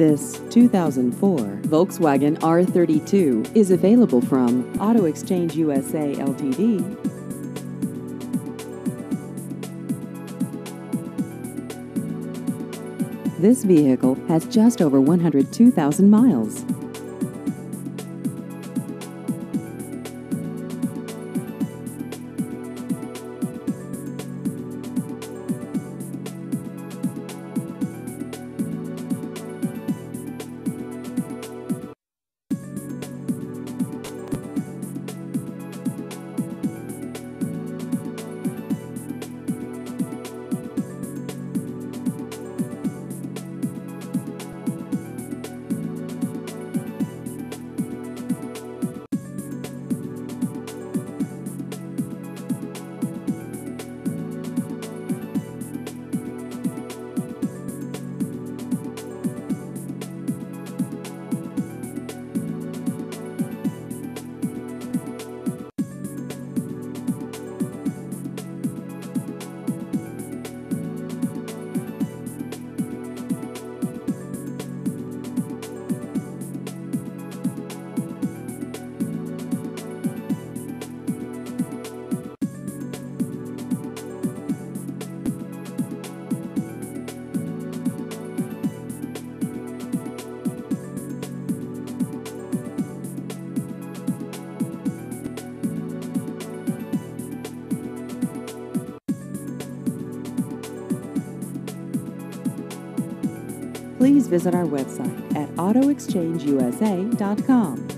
This 2004 Volkswagen R32 is available from Auto Exchange USA Ltd. This vehicle has just over 102,000 miles. Please visit our website at autoexchangeusa.com.